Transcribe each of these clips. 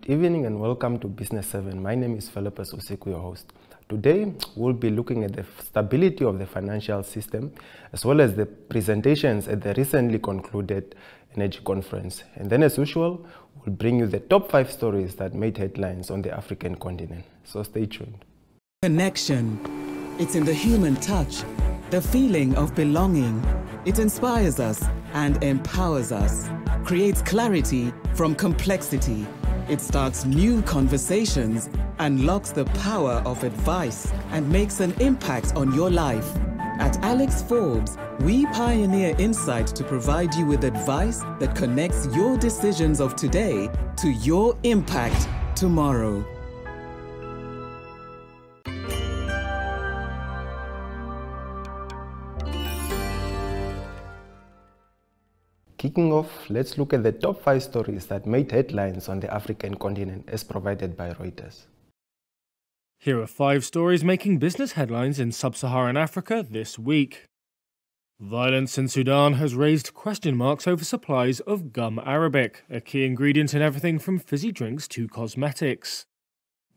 Good evening and welcome to Business 7. My name is Philippus Osiku, your host. Today, we'll be looking at the stability of the financial system as well as the presentations at the recently concluded Energy Conference. And then, as usual, we'll bring you the top five stories that made headlines on the African continent. So stay tuned. Connection. It's in the human touch, the feeling of belonging. It inspires us and empowers us, creates clarity from complexity. It starts new conversations, unlocks the power of advice, and makes an impact on your life. At Alex Forbes, we pioneer insight to provide you with advice that connects your decisions of today to your impact tomorrow. Kicking off, let's look at the top five stories that made headlines on the African continent as provided by Reuters. Here are five stories making business headlines in sub Saharan Africa this week. Violence in Sudan has raised question marks over supplies of gum arabic, a key ingredient in everything from fizzy drinks to cosmetics.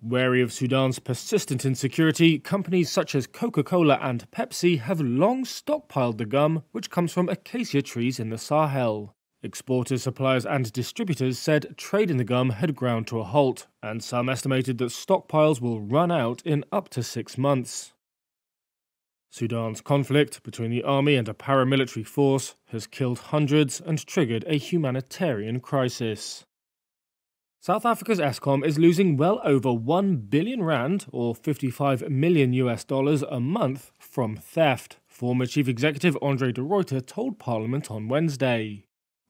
Wary of Sudan's persistent insecurity, companies such as Coca Cola and Pepsi have long stockpiled the gum, which comes from acacia trees in the Sahel. Exporters, suppliers, and distributors said trade in the gum had ground to a halt, and some estimated that stockpiles will run out in up to six months. Sudan's conflict between the army and a paramilitary force has killed hundreds and triggered a humanitarian crisis. South Africa's Eskom is losing well over 1 billion rand or 55 million US dollars a month from theft, former chief executive Andre de Ruyter told Parliament on Wednesday.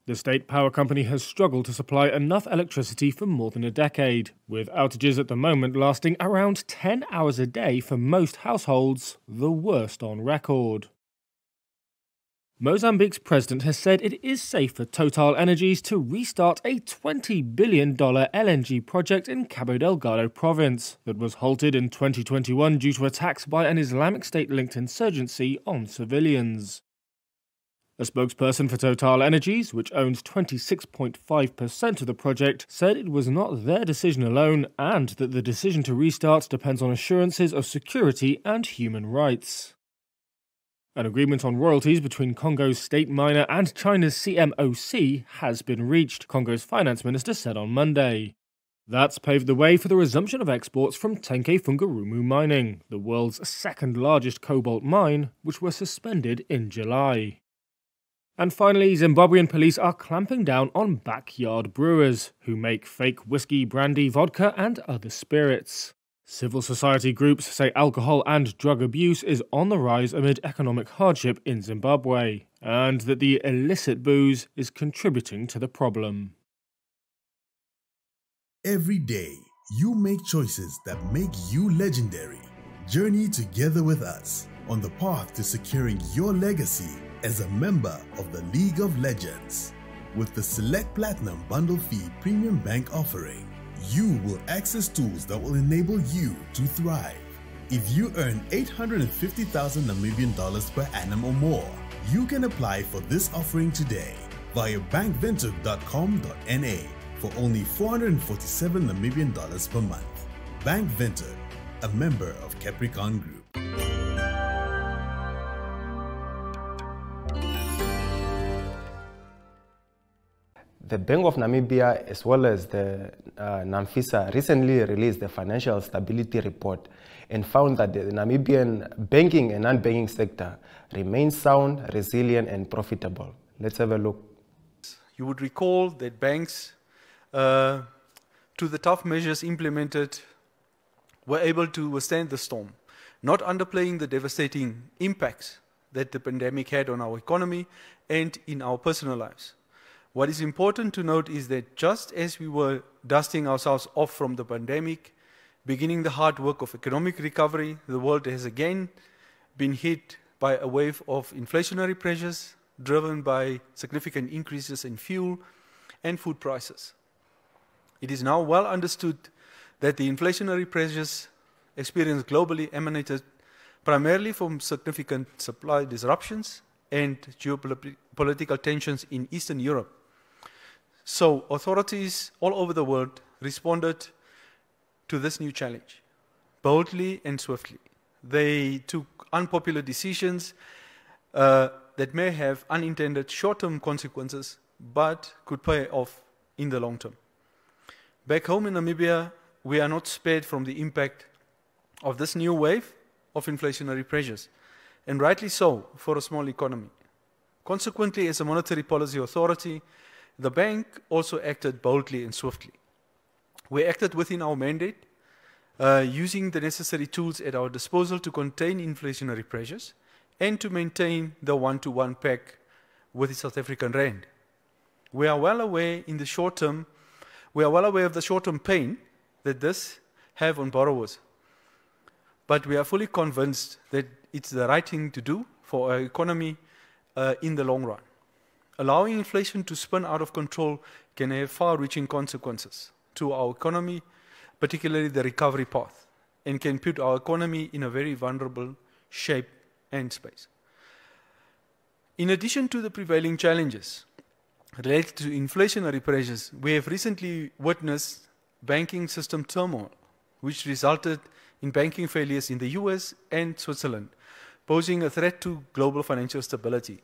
The state power company has struggled to supply enough electricity for more than a decade, with outages at the moment lasting around 10 hours a day for most households, the worst on record. Mozambique's president has said it is safe for Total Energies to restart a $20 billion LNG project in Cabo Delgado province that was halted in 2021 due to attacks by an Islamic State linked insurgency on civilians. A spokesperson for Total Energies, which owns 26.5% of the project, said it was not their decision alone and that the decision to restart depends on assurances of security and human rights. An agreement on royalties between Congo's state miner and China's CMOC has been reached, Congo's finance minister said on Monday. That's paved the way for the resumption of exports from Tenke Fungurume mining, the world's second largest cobalt mine, which were suspended in July. And finally, Zimbabwean police are clamping down on backyard brewers who make fake whiskey, brandy, vodka, and other spirits. Civil society groups say alcohol and drug abuse is on the rise amid economic hardship in Zimbabwe, and that the illicit booze is contributing to the problem. Every day, you make choices that make you legendary. Journey together with us on the path to securing your legacy as a member of the League of Legends. With the Select Platinum Bundle Fee Premium Bank offering, you will access tools that will enable you to thrive. If you earn 850,000 Namibian dollars per annum or more, you can apply for this offering today via bankwindhoek.com.na for only 447 Namibian dollars per month. Bank Windhoek, a member of Capricorn Group. The Bank of Namibia, as well as the uh, NAMFISA, recently released the Financial Stability Report and found that the Namibian banking and non-banking sector remains sound, resilient, and profitable. Let's have a look. You would recall that banks, uh, to the tough measures implemented, were able to withstand the storm, not underplaying the devastating impacts that the pandemic had on our economy and in our personal lives. What is important to note is that just as we were dusting ourselves off from the pandemic, beginning the hard work of economic recovery, the world has again been hit by a wave of inflationary pressures driven by significant increases in fuel and food prices. It is now well understood that the inflationary pressures experienced globally emanated primarily from significant supply disruptions and geopolitical tensions in Eastern Europe so authorities all over the world responded to this new challenge boldly and swiftly. They took unpopular decisions uh, that may have unintended short term consequences but could pay off in the long term. Back home in Namibia, we are not spared from the impact of this new wave of inflationary pressures, and rightly so for a small economy. Consequently, as a monetary policy authority, the bank also acted boldly and swiftly. We acted within our mandate, uh, using the necessary tools at our disposal to contain inflationary pressures and to maintain the one to one peg with the South African Rand. We are well aware in the short term, we are well aware of the short term pain that this have on borrowers. But we are fully convinced that it's the right thing to do for our economy uh, in the long run. Allowing inflation to spin out of control can have far reaching consequences to our economy, particularly the recovery path, and can put our economy in a very vulnerable shape and space. In addition to the prevailing challenges related to inflationary pressures, we have recently witnessed banking system turmoil, which resulted in banking failures in the US and Switzerland, posing a threat to global financial stability.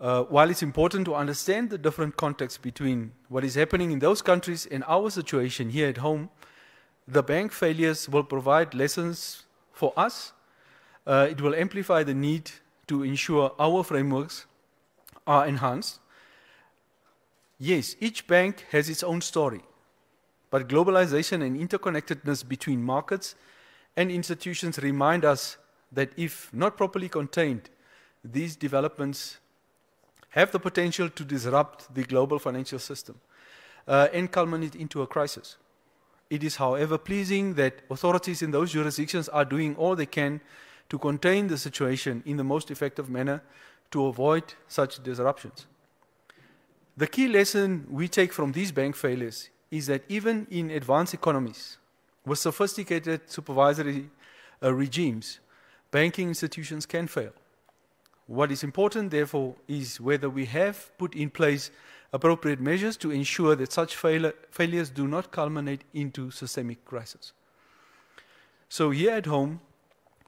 Uh, while it's important to understand the different contexts between what is happening in those countries and our situation here at home, the bank failures will provide lessons for us. Uh, it will amplify the need to ensure our frameworks are enhanced. Yes, each bank has its own story, but globalization and interconnectedness between markets and institutions remind us that if not properly contained, these developments have the potential to disrupt the global financial system uh, and culminate into a crisis. It is, however, pleasing that authorities in those jurisdictions are doing all they can to contain the situation in the most effective manner to avoid such disruptions. The key lesson we take from these bank failures is that even in advanced economies with sophisticated supervisory uh, regimes, banking institutions can fail. What is important, therefore, is whether we have put in place appropriate measures to ensure that such fail failures do not culminate into systemic crisis. So, here at home,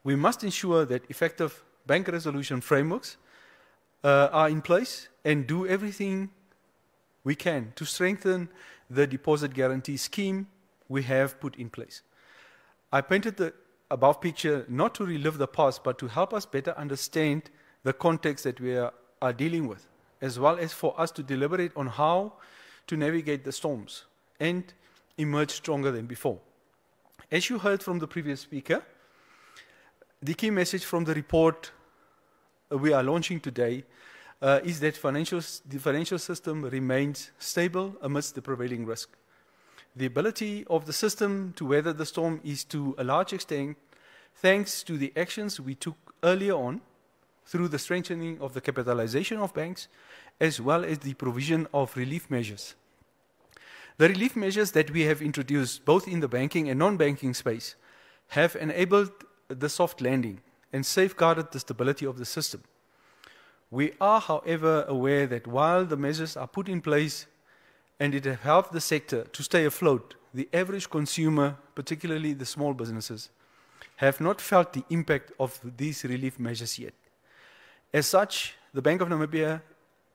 we must ensure that effective bank resolution frameworks uh, are in place and do everything we can to strengthen the deposit guarantee scheme we have put in place. I painted the above picture not to relive the past, but to help us better understand the context that we are, are dealing with, as well as for us to deliberate on how to navigate the storms and emerge stronger than before. As you heard from the previous speaker, the key message from the report we are launching today uh, is that financial, the financial system remains stable amidst the prevailing risk. The ability of the system to weather the storm is to a large extent thanks to the actions we took earlier on through the strengthening of the capitalization of banks as well as the provision of relief measures. The relief measures that we have introduced, both in the banking and non banking space, have enabled the soft landing and safeguarded the stability of the system. We are, however, aware that while the measures are put in place and it has helped the sector to stay afloat, the average consumer, particularly the small businesses, have not felt the impact of these relief measures yet. As such, the Bank of Namibia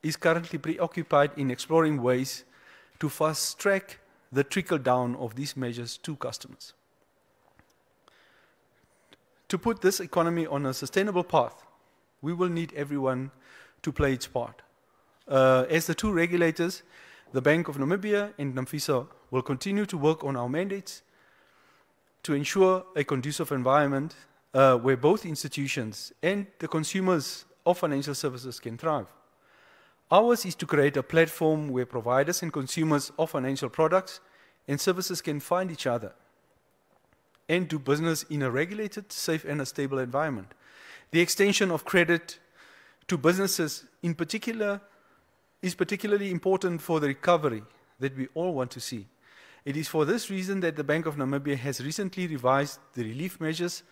is currently preoccupied in exploring ways to fast track the trickle down of these measures to customers. To put this economy on a sustainable path, we will need everyone to play its part. Uh, as the two regulators, the Bank of Namibia and NAMFISA will continue to work on our mandates to ensure a conducive environment uh, where both institutions and the consumers of financial services can thrive. Ours is to create a platform where providers and consumers of financial products and services can find each other and do business in a regulated, safe, and a stable environment. The extension of credit to businesses, in particular, is particularly important for the recovery that we all want to see. It is for this reason that the Bank of Namibia has recently revised the relief measures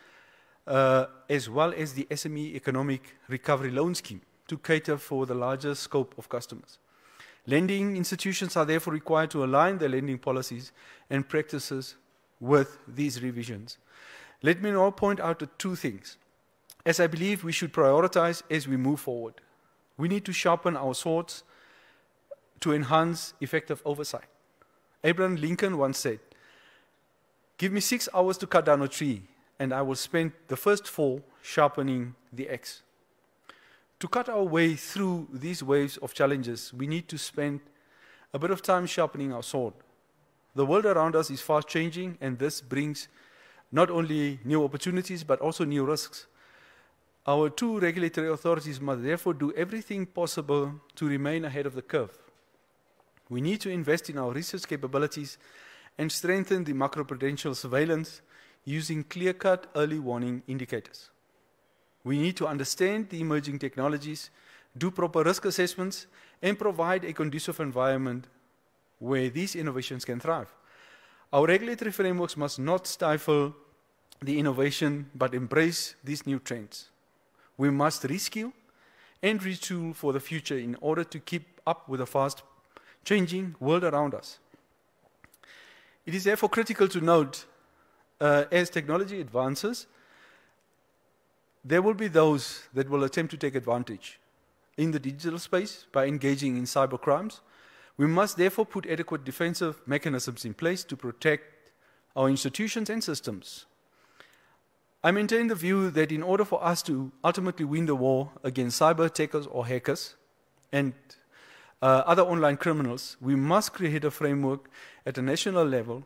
uh, as well as the SME Economic Recovery Loan Scheme to cater for the larger scope of customers. Lending institutions are therefore required to align their lending policies and practices with these revisions. Let me now point out two things. As I believe we should prioritize as we move forward, we need to sharpen our swords to enhance effective oversight. Abraham Lincoln once said, Give me six hours to cut down a tree, and I will spend the first four sharpening the axe. To cut our way through these waves of challenges, we need to spend a bit of time sharpening our sword. The world around us is fast changing, and this brings not only new opportunities but also new risks. Our two regulatory authorities must therefore do everything possible to remain ahead of the curve. We need to invest in our research capabilities and strengthen the macroprudential surveillance using clear cut early warning indicators. We need to understand the emerging technologies, do proper risk assessments, and provide a conducive environment where these innovations can thrive. Our regulatory frameworks must not stifle the innovation but embrace these new trends. We must reskill and retool for the future in order to keep up with the fast changing world around us. It is therefore critical to note uh, as technology advances, there will be those that will attempt to take advantage in the digital space by engaging in cyber crimes. We must therefore put adequate defensive mechanisms in place to protect our institutions and systems. I maintain the view that in order for us to ultimately win the war against cyber attackers or hackers and uh, other online criminals, we must create a framework at a national level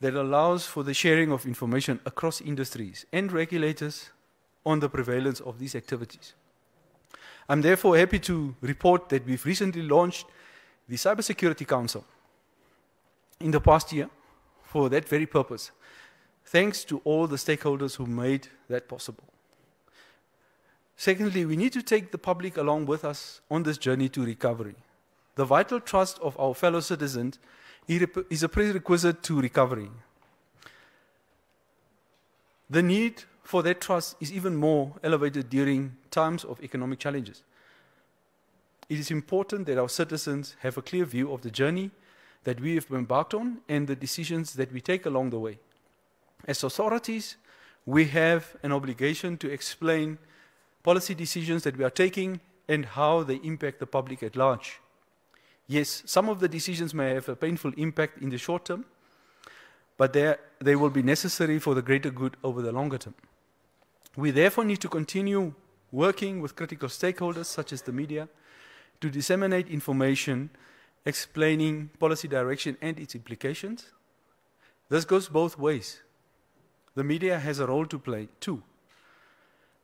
that allows for the sharing of information across industries and regulators on the prevalence of these activities. I'm therefore happy to report that we've recently launched the Cybersecurity Council in the past year for that very purpose, thanks to all the stakeholders who made that possible. Secondly, we need to take the public along with us on this journey to recovery. The vital trust of our fellow citizens is a prerequisite to recovery. The need for that trust is even more elevated during times of economic challenges. It is important that our citizens have a clear view of the journey that we have embarked on and the decisions that we take along the way. As authorities, we have an obligation to explain policy decisions that we are taking and how they impact the public at large. Yes, some of the decisions may have a painful impact in the short term, but they will be necessary for the greater good over the longer term. We therefore need to continue working with critical stakeholders such as the media to disseminate information explaining policy direction and its implications. This goes both ways. The media has a role to play too.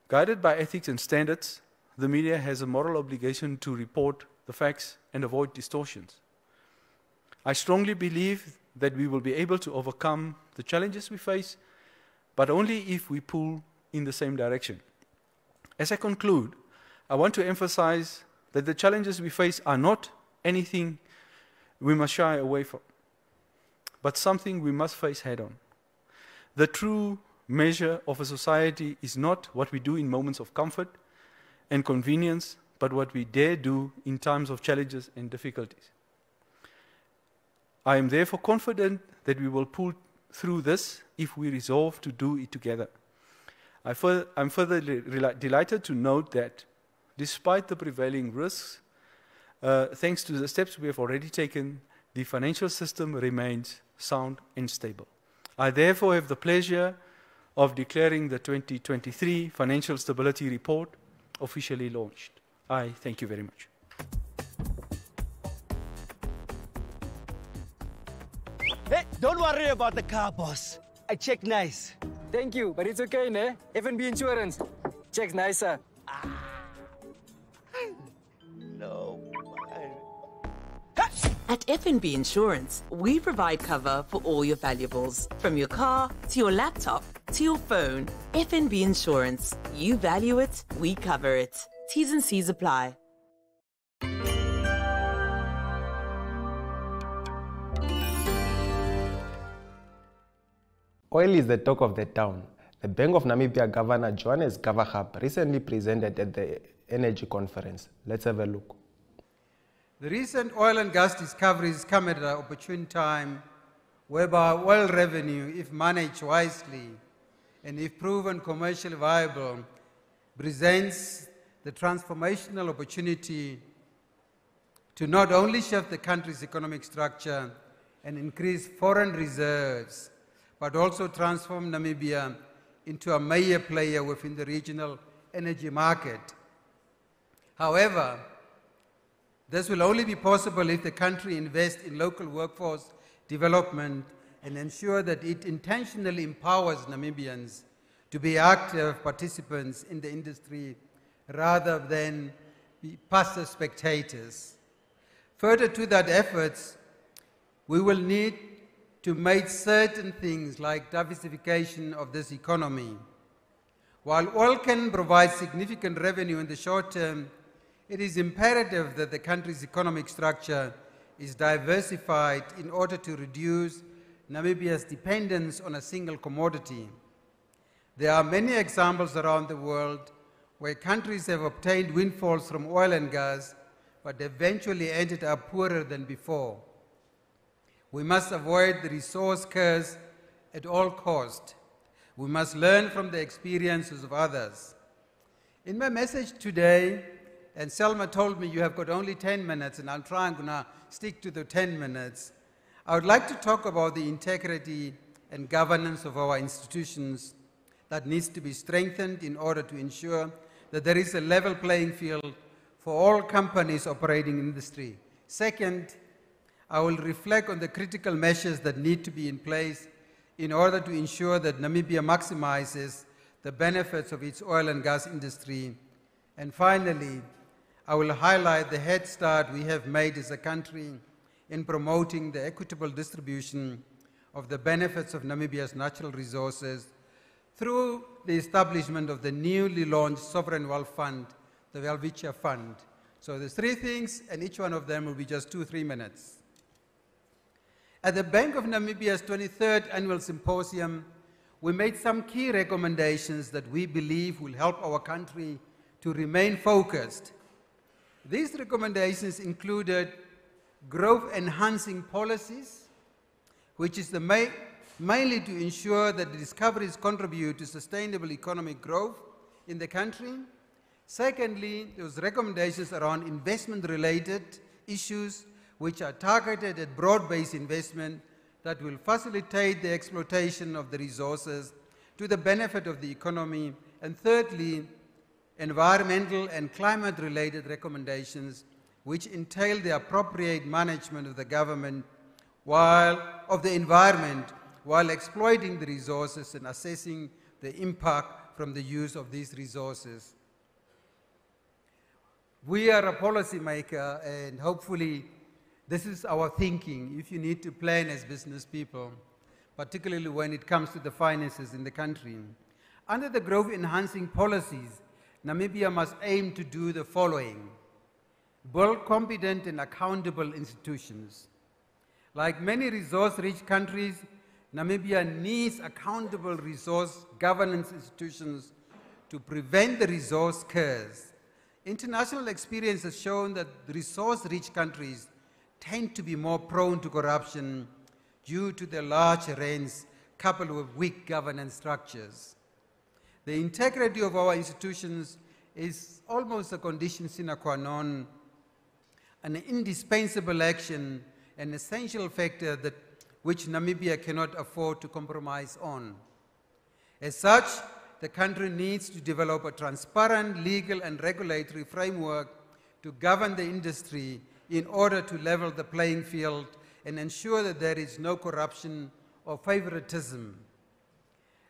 Guided by ethics and standards, the media has a moral obligation to report the facts and avoid distortions. I strongly believe that we will be able to overcome the challenges we face, but only if we pull in the same direction. As I conclude, I want to emphasize that the challenges we face are not anything we must shy away from, but something we must face head on. The true measure of a society is not what we do in moments of comfort and convenience, but what we dare do in times of challenges and difficulties. I am therefore confident that we will pull through this if we resolve to do it together. I am further delighted to note that despite the prevailing risks, uh, thanks to the steps we have already taken, the financial system remains sound and stable. I therefore have the pleasure of declaring the 2023 Financial Stability Report officially launched. I thank you very much. Hey, don't worry about the car, boss. I checked nice. Thank you, but it's okay, ne? FNB Insurance. Checks nicer. Ah. No. At FNB Insurance, we provide cover for all your valuables, from your car to your laptop to your phone. FNB Insurance. You value it, we cover it. T's and C's apply. Oil is the talk of the town. The Bank of Namibia Governor Johannes !Gawaxab recently presented at the Energy Conference. Let's have a look. The recent oil and gas discoveries come at an opportune time whereby oil revenue, if managed wisely and if proven commercially viable, presents the transformational opportunity to not only shift the country's economic structure and increase foreign reserves, but also transform Namibia into a major player within the regional energy market. However, this will only be possible if the country invests in local workforce development and ensure that it intentionally empowers Namibians to be active participants in the industry rather than be passive spectators. Further to that efforts, we will need to make certain things like diversification of this economy. While oil can provide significant revenue in the short term, it is imperative that the country's economic structure is diversified in order to reduce Namibia's dependence on a single commodity. There are many examples around the world where countries have obtained windfalls from oil and gas, but eventually ended up poorer than before. We must avoid the resource curse at all cost. We must learn from the experiences of others. In my message today, and Selma told me you have got only 10 minutes, and I'll try and gonna stick to the 10 minutes. I would like to talk about the integrity and governance of our institutions that needs to be strengthened in order to ensure that there is a level playing field for all companies operating in the industry. Second, I will reflect on the critical measures that need to be in place in order to ensure that Namibia maximizes the benefits of its oil and gas industry. And finally, I will highlight the head start we have made as a country in promoting the equitable distribution of the benefits of Namibia's natural resources through the establishment of the newly launched Sovereign Wealth Fund, the Welwitschia Fund. So there's three things, and each one of them will be just two, three minutes. At the Bank of Namibia's 23rd Annual Symposium, we made some key recommendations that we believe will help our country to remain focused these recommendations included growth enhancing policies, which is the mainly to ensure that the discoveries contribute to sustainable economic growth in the country. Secondly, there was recommendations around investment-related issues which are targeted at broad-based investment that will facilitate the exploitation of the resources to the benefit of the economy. And thirdly, environmental and climate-related recommendations which entail the appropriate management of the government while, of the environment while exploiting the resources and assessing the impact from the use of these resources. We are a policymaker and hopefully this is our thinking if you need to plan as business people, particularly when it comes to the finances in the country. Under the growth enhancing policies, Namibia must aim to do the following. Build competent and accountable institutions. Like many resource-rich countries, Namibia needs accountable resource governance institutions to prevent the resource curse. International experience has shown that resource-rich countries tend to be more prone to corruption due to their large rents coupled with weak governance structures. The integrity of our institutions is almost a condition sine qua non, an indispensable action, an essential factor that which Namibia cannot afford to compromise on. As such, the country needs to develop a transparent legal and regulatory framework to govern the industry in order to level the playing field and ensure that there is no corruption or favoritism.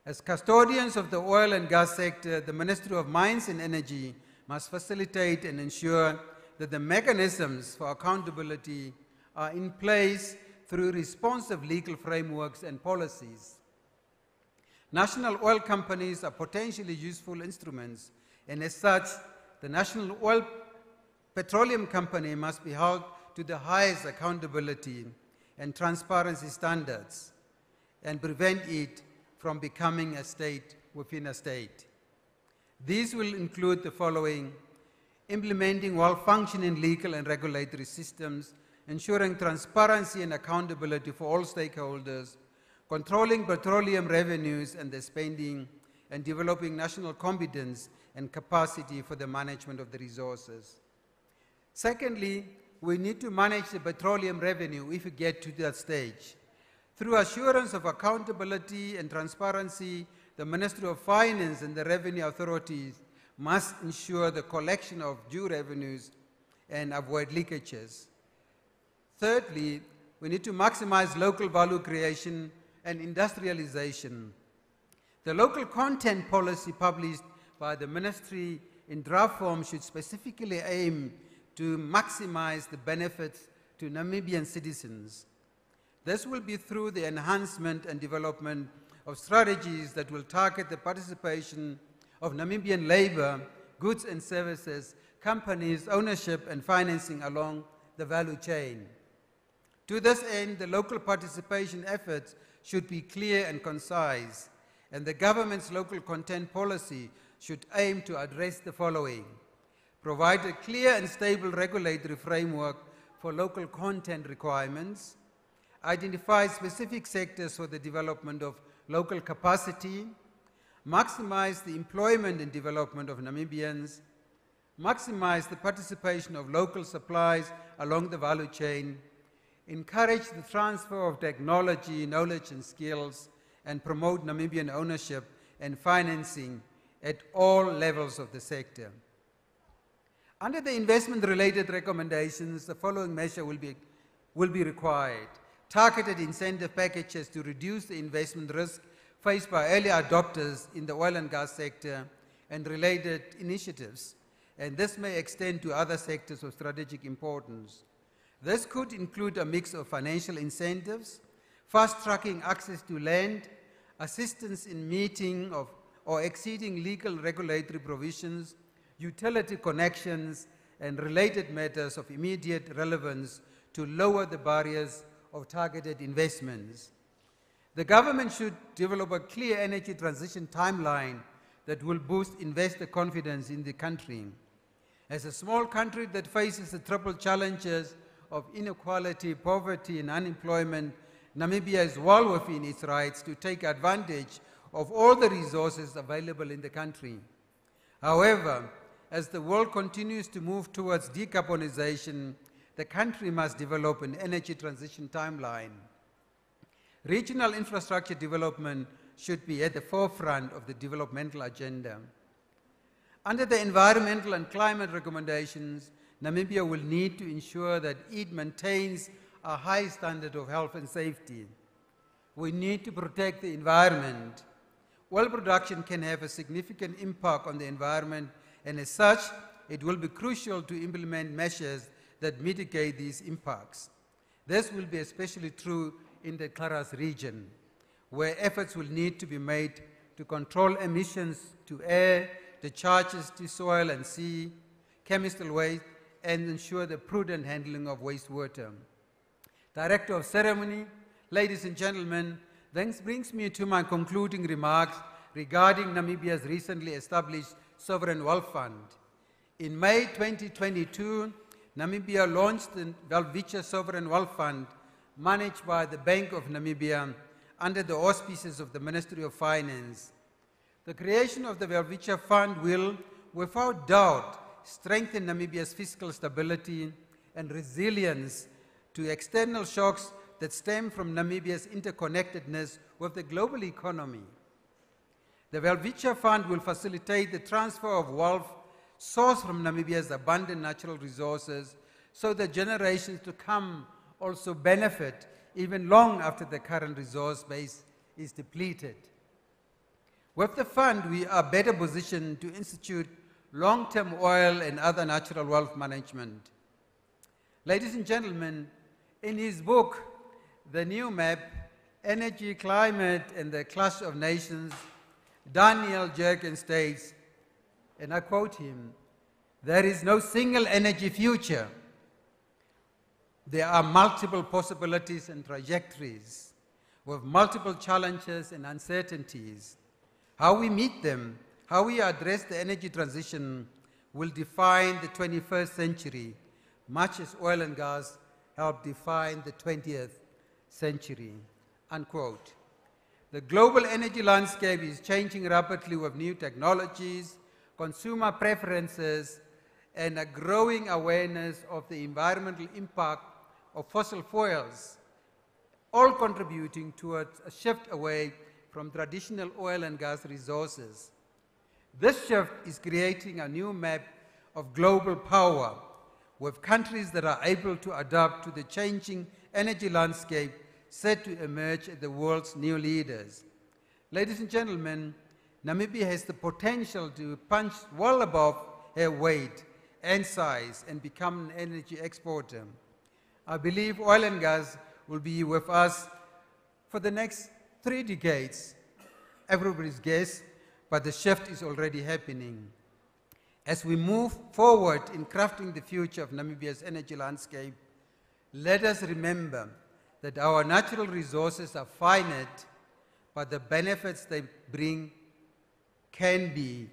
As custodians of the oil and gas sector, the Ministry of Mines and Energy must facilitate and ensure that the mechanisms for accountability are in place through responsive legal frameworks and policies. National oil companies are potentially useful instruments, and as such, the National Oil Petroleum Company must be held to the highest accountability and transparency standards and prevent it from becoming a state within a state. These will include the following implementing well-functioning legal and regulatory systems, ensuring transparency and accountability for all stakeholders, controlling petroleum revenues and their spending, and developing national competence and capacity for the management of the resources. Secondly, we need to manage the petroleum revenue if we get to that stage. Through assurance of accountability and transparency, the Ministry of Finance and the revenue authorities must ensure the collection of due revenues and avoid leakages. Thirdly, we need to maximize local value creation and industrialization. The local content policy published by the ministry in draft form should specifically aim to maximize the benefits to Namibian citizens. This will be through the enhancement and development of strategies that will target the participation of Namibian labor, goods and services, companies, ownership and financing along the value chain. To this end, the local participation efforts should be clear and concise, and the government's local content policy should aim to address the following. Provide a clear and stable regulatory framework for local content requirements, identify specific sectors for the development of local capacity, maximize the employment and development of Namibians, maximize the participation of local supplies along the value chain, encourage the transfer of technology, knowledge and skills, and promote Namibian ownership and financing at all levels of the sector. Under the investment-related recommendations, the following measure will be, will be required. Targeted incentive packages to reduce the investment risk faced by early adopters in the oil and gas sector and related initiatives, and this may extend to other sectors of strategic importance. This could include a mix of financial incentives, fast-tracking access to land, assistance in meeting of or exceeding legal regulatory provisions, utility connections, and related matters of immediate relevance to lower the barriers of targeted investments. The government should develop a clear energy transition timeline that will boost investor confidence in the country. As a small country that faces the triple challenges of inequality, poverty, and unemployment, Namibia is well within its rights to take advantage of all the resources available in the country. However, as the world continues to move towards decarbonization, the country must develop an energy transition timeline. Regional infrastructure development should be at the forefront of the developmental agenda. Under the environmental and climate recommendations, Namibia will need to ensure that it maintains a high standard of health and safety. We need to protect the environment. Oil production can have a significant impact on the environment, and as such, it will be crucial to implement measures that mitigate these impacts. This will be especially true in the //Kharas region, where efforts will need to be made to control emissions to air, the charges to soil and sea, chemical waste, and ensure the prudent handling of wastewater. Director of Ceremony, ladies and gentlemen, this brings me to my concluding remarks regarding Namibia's recently established Sovereign Wealth Fund. In May 2022, Namibia launched the Welwitschia Sovereign Wealth Fund managed by the Bank of Namibia under the auspices of the Ministry of Finance. The creation of the Welwitschia Fund will, without doubt, strengthen Namibia's fiscal stability and resilience to external shocks that stem from Namibia's interconnectedness with the global economy. The Welwitschia Fund will facilitate the transfer of wealth sourced from Namibia's abundant natural resources so that generations to come also benefit even long after the current resource base is depleted. With the fund, we are better positioned to institute long-term oil and other natural wealth management. Ladies and gentlemen, in his book, The New Map, Energy, Climate, and the Clash of Nations, Daniel Yergin states, and I quote him, there is no single energy future there are multiple possibilities and trajectories with multiple challenges and uncertainties. How we meet them, how we address the energy transition will define the 21st century, much as oil and gas helped define the 20th century. Unquote. The global energy landscape is changing rapidly with new technologies, consumer preferences, and a growing awareness of the environmental impact of fossil fuels, all contributing towards a shift away from traditional oil and gas resources. This shift is creating a new map of global power with countries that are able to adapt to the changing energy landscape set to emerge as the world's new leaders. Ladies and gentlemen, Namibia has the potential to punch well above her weight and size and become an energy exporter. I believe oil and gas will be with us for the next three decades. Everybody's guess, but the shift is already happening. As we move forward in crafting the future of Namibia's energy landscape, let us remember that our natural resources are finite, but the benefits they bring can be,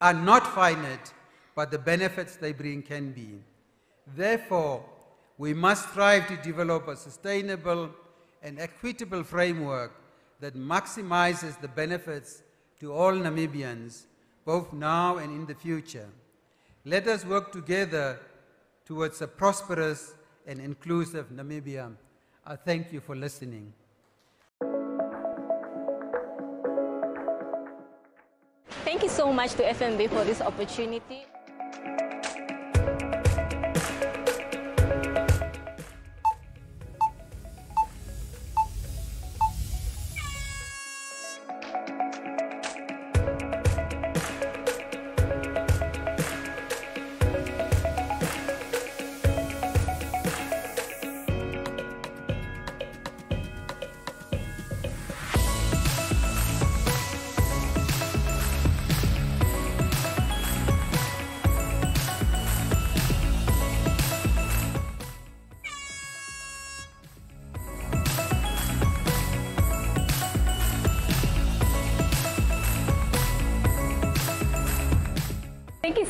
are not finite, but the benefits they bring can be. Therefore, we must strive to develop a sustainable and equitable framework that maximizes the benefits to all Namibians, both now and in the future. Let us work together towards a prosperous and inclusive Namibia. I thank you for listening. Thank you so much to FNB for this opportunity.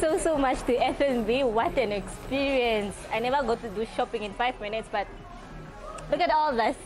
So, so much to FNB. What an experience. I never got to do shopping in five minutes, but look at all this.